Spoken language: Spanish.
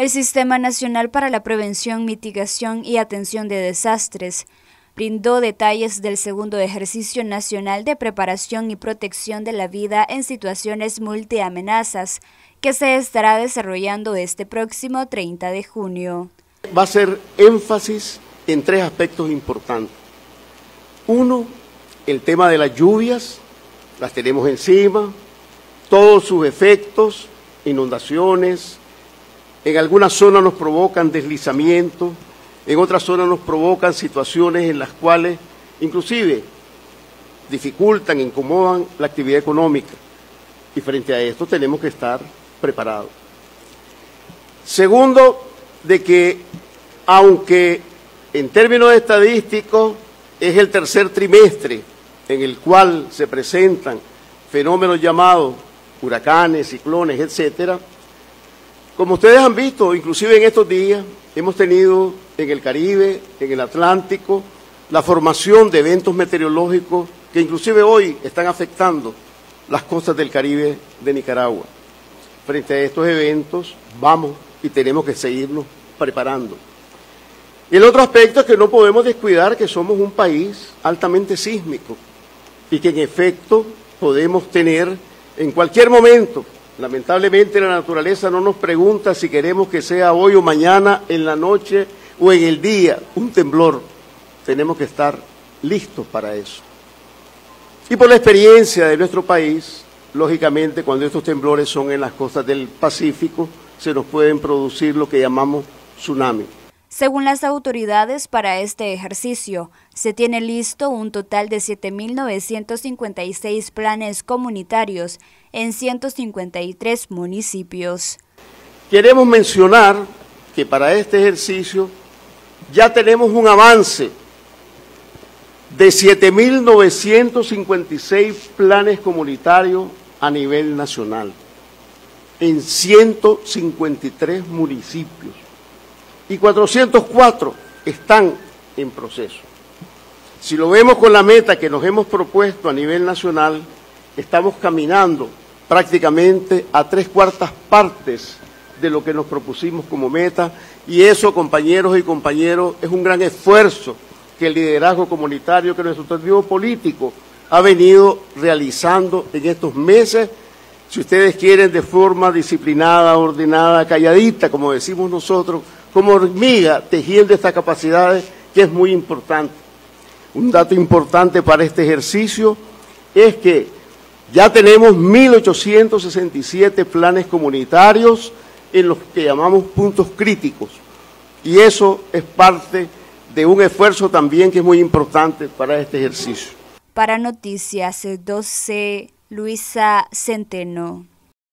El Sistema Nacional para la Prevención, Mitigación y Atención de Desastres brindó detalles del segundo ejercicio nacional de preparación y protección de la vida en situaciones multiamenazas que se estará desarrollando este próximo 30 de junio. Va a ser énfasis en tres aspectos importantes. Uno, el tema de las lluvias, las tenemos encima, todos sus efectos, inundaciones, en algunas zonas nos provocan deslizamientos, en otras zonas nos provocan situaciones en las cuales inclusive dificultan, incomodan la actividad económica. Y frente a esto tenemos que estar preparados. Segundo, de que aunque en términos estadísticos es el tercer trimestre en el cual se presentan fenómenos llamados huracanes, ciclones, etcétera, como ustedes han visto, inclusive en estos días, hemos tenido en el Caribe, en el Atlántico, la formación de eventos meteorológicos que inclusive hoy están afectando las costas del Caribe de Nicaragua. Frente a estos eventos vamos y tenemos que seguirnos preparando. Y el otro aspecto es que no podemos descuidar que somos un país altamente sísmico y que en efecto podemos tener en cualquier momento Lamentablemente la naturaleza no nos pregunta si queremos que sea hoy o mañana, en la noche o en el día, un temblor. Tenemos que estar listos para eso. Y por la experiencia de nuestro país, lógicamente cuando estos temblores son en las costas del Pacífico, se nos pueden producir lo que llamamos tsunami. Según las autoridades, para este ejercicio se tiene listo un total de 7.956 planes comunitarios en 153 municipios. Queremos mencionar que para este ejercicio ya tenemos un avance de 7.956 planes comunitarios a nivel nacional en 153 municipios y 404 están en proceso. Si lo vemos con la meta que nos hemos propuesto a nivel nacional, estamos caminando prácticamente a tres cuartas partes de lo que nos propusimos como meta y eso, compañeros y compañeros, es un gran esfuerzo que el liderazgo comunitario, que nuestro partido político ha venido realizando en estos meses, si ustedes quieren, de forma disciplinada, ordenada, calladita, como decimos nosotros, como hormiga tejiendo estas capacidades que es muy importante. Un dato importante para este ejercicio es que ya tenemos 1.867 planes comunitarios en los que llamamos puntos críticos y eso es parte de un esfuerzo también que es muy importante para este ejercicio. Para Noticias 12, Luisa Centeno.